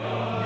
Amen.